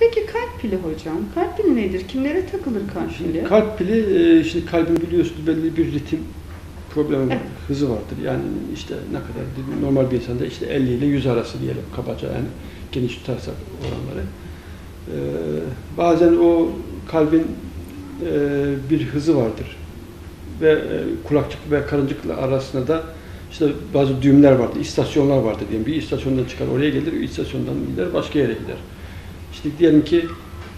Peki kalp pili hocam. Kalp pili nedir? Kimlere takılır kalp pili? Kalp pili, e, şimdi kalbin biliyorsunuz belli bir ritim problemi var, Evet. hızı vardır. Yani işte ne kadar normal bir insanda işte 50 ile 100 arası diyelim kabaca yani geniş tutarsak oranları. Ee, bazen o kalbin e, bir hızı vardır ve e, kulakçık ve karıncıkla arasında da işte bazı düğümler vardır, istasyonlar vardır diyelim. Bir istasyondan çıkar oraya gelir, bir istasyondan gider başka yere gider. İşte diyelim ki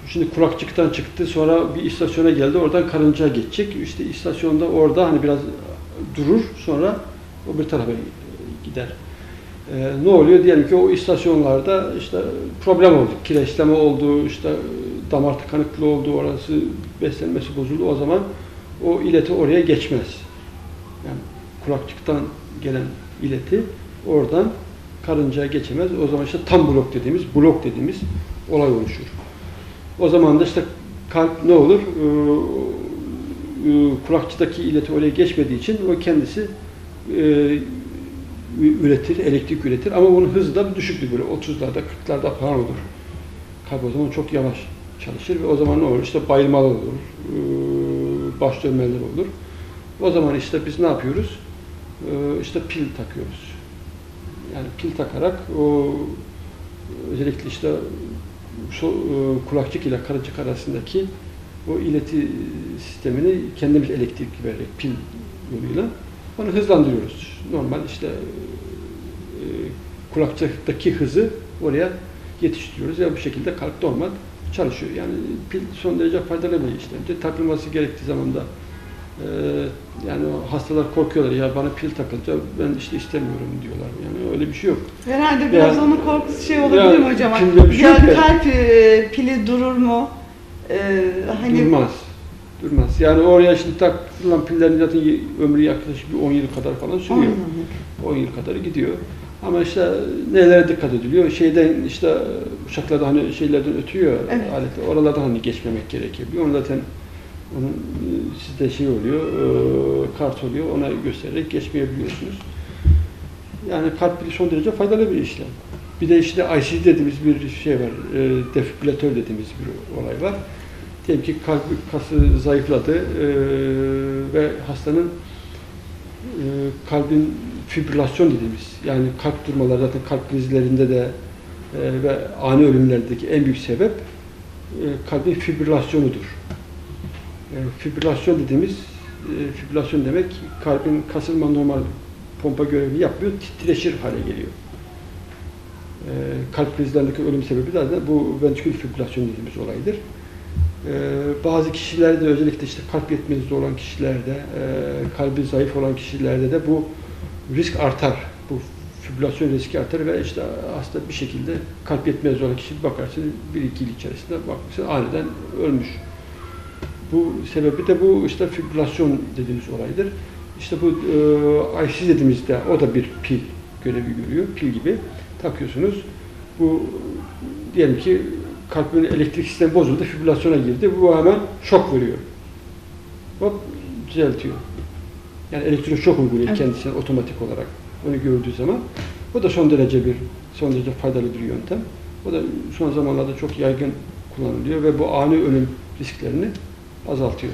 şimdi kulakçıktan çıktı sonra bir istasyona geldi oradan karıncaya geçecek. İşte istasyonda orada hani biraz durur sonra o bir tarafa gider. Ee, ne oluyor? Diyelim ki o istasyonlarda işte problem oldu. Kireçleme oldu, işte damar tıkanıklığı oldu, orası beslenmesi bozuldu. O zaman o ileti oraya geçmez. Yani kulakçıktan gelen ileti oradan karıncaya geçemez. O zaman işte tam blok dediğimiz, blok dediğimiz olay oluşur. O zaman da işte kalp ne olur? Ee, e, kulakçıdaki ileti oraya geçmediği için o kendisi e, üretir, elektrik üretir ama bunun hızı da düşüktür böyle 30'larda 40'larda falan olur. Kalp o zaman çok yavaş çalışır ve o zaman ne olur? İşte bayılmalar olur, e, baş dönmeler olur. O zaman işte biz ne yapıyoruz? E, işte pil takıyoruz. Yani pil takarak o özellikle işte so, e, kulakçık ile karıncık arasındaki o ileti sistemini kendimiz elektrik vererek pil yoluyla onu hızlandırıyoruz. Normal işte e, kulakçıktaki hızı oraya yetiştiriyoruz ve bu şekilde kalp normal çalışıyor. Yani pil son derece faydalı bir işlemdir. Takılması gerektiği zaman da yani o hastalar korkuyorlar ya bana pil takılacak ben işte istemiyorum diyorlar. Yani öyle bir şey yok. Herhalde biraz Ya- onun korkusu şey olabilir mi hocam? şimdi bir şey ya kalp e, pili durur mu? E, hani Durmaz. Durmaz. Yani oraya şimdi takılan pillerin zaten ömrü yaklaşık bir 10 yıl kadar falan sürüyor. Anladım. 10 yıl kadar gidiyor. Ama işte nelere dikkat ediliyor? Şeyden işte uçaklarda hani şeylerden ötüyor Evet. aletler. Oralardan hani geçmemek gerekiyor. Onu zaten onun e, sizde şey oluyor, e, kart oluyor. Ona göstererek geçmeyebiliyorsunuz. Yani kalp pili son derece faydalı bir işlem. Bir de işte ICD dediğimiz bir şey var, e, defibrilatör dediğimiz bir olay var. Diyelim ki kalp kası zayıfladı e, ve hastanın e, kalbin fibrilasyon dediğimiz yani kalp durmaları zaten kalp krizlerinde de e, ve ani ölümlerdeki en büyük sebep e, kalbin fibrilasyonudur. E, fibrilasyon dediğimiz e, fibrilasyon demek kalbin kasılma normal pompa görevini yapmıyor, titreşir hale geliyor. E, kalp krizlerindeki ölüm sebebi de bu ventrikül fibrilasyon dediğimiz olaydır. Bazı kişilerde özellikle işte kalp yetmezliği olan kişilerde, e, kalbi zayıf olan kişilerde de bu risk artar. Bu fibrilasyon riski artar ve işte hasta bir şekilde kalp yetmezliği olan kişi bakarsın bir iki yıl içerisinde bakmışsın aniden ölmüş. Bu sebebi de bu işte fibrilasyon dediğimiz olaydır. İşte bu e, IC dediğimizde o da bir pil görevi görüyor. Pil gibi takıyorsunuz. Bu diyelim ki kalbin elektrik sistemi bozuldu, fibrilasyona girdi. Bu hemen şok veriyor. Hop düzeltiyor. Yani elektroşok uyguluyor Evet. kendisine otomatik olarak. Onu gördüğü zaman. O da son derece bir son derece faydalı bir yöntem. O da son zamanlarda çok yaygın kullanılıyor ve bu ani ölüm risklerini azaltıyor.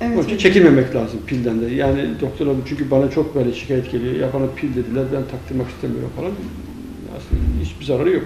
evet, Onun için hocam. çekinmemek lazım pilden de. Yani doktor hanım çünkü bana çok böyle şikayet geliyor. Ya bana pil dediler ben taktırmak istemiyorum falan. Aslında hiçbir zararı yok.